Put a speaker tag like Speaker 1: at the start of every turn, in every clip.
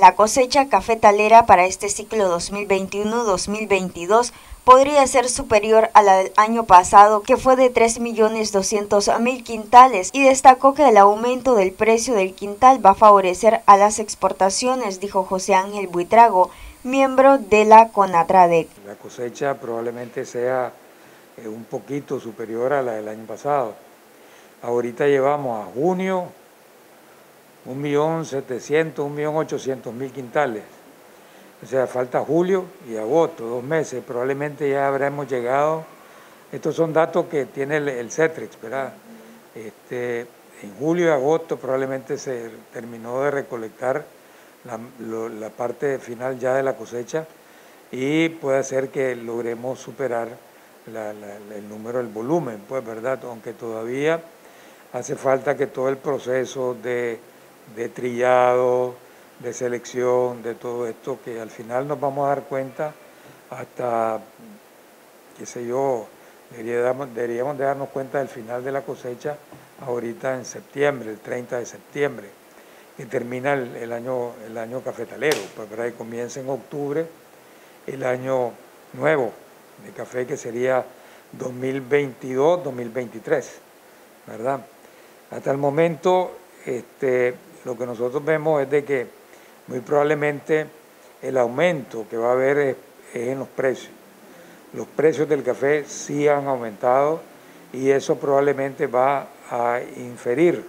Speaker 1: La cosecha cafetalera para este ciclo 2021-2022 podría ser superior a la del año pasado, que fue de 3.200.000 quintales, y destacó que el aumento del precio del quintal va a favorecer a las exportaciones, dijo José Ángel Buitrago, miembro de la CONATRADEC.
Speaker 2: La cosecha probablemente sea eh, un poquito superior a la del año pasado. Ahorita llevamos a junio 1.700.000, 1.800.000 quintales o sea, falta julio y agosto, dos meses, probablemente ya habremos llegado, estos son datos que tiene el, CETRIX, ¿verdad? Este, en julio y agosto probablemente se terminó de recolectar la, parte final ya de la cosecha y puede ser que logremos superar el número, el volumen, pues, ¿verdad? Aunque todavía hace falta que todo el proceso de, de trillado, de selección, de todo esto, que al final nos vamos a dar cuenta hasta, qué sé yo, deberíamos, deberíamos de darnos cuenta del final de la cosecha ahorita en septiembre, el 30 de septiembre, que termina el, año, el año cafetalero, para que comience en octubre el año nuevo de café que sería 2022-2023, ¿verdad? Hasta el momento este, lo que nosotros vemos es de que muy probablemente el aumento que va a haber es, en los precios. Los precios del café sí han aumentado y eso probablemente va a inferir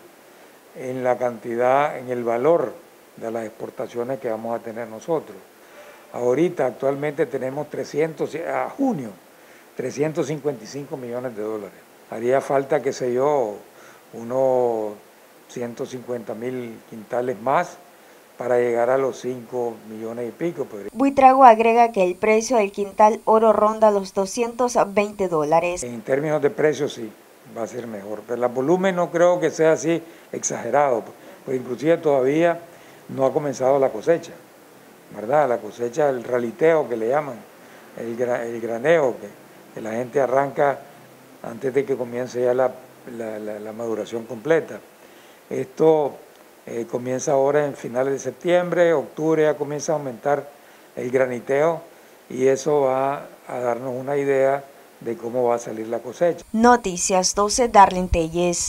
Speaker 2: en la cantidad, en el valor de las exportaciones que vamos a tener nosotros. Ahorita actualmente tenemos 300, a junio, 355 millones de dólares. Haría falta, qué sé yo, unos 150 mil quintales más para llegar a los 5 millones y pico.
Speaker 1: Buitrago agrega que el precio del quintal oro ronda los 220 dólares.
Speaker 2: En términos de precio sí, va a ser mejor, pero el volumen no creo que sea así exagerado, pues inclusive todavía no ha comenzado la cosecha, ¿verdad? La cosecha, el raliteo que le llaman, el, graneo, que, la gente arranca antes de que comience ya la, la maduración completa. Esto eh, comienza ahora en finales de septiembre, octubre ya comienza a aumentar el graniteo y eso va a darnos una idea de cómo va a salir la cosecha.
Speaker 1: Noticias 12 Darlene Telles.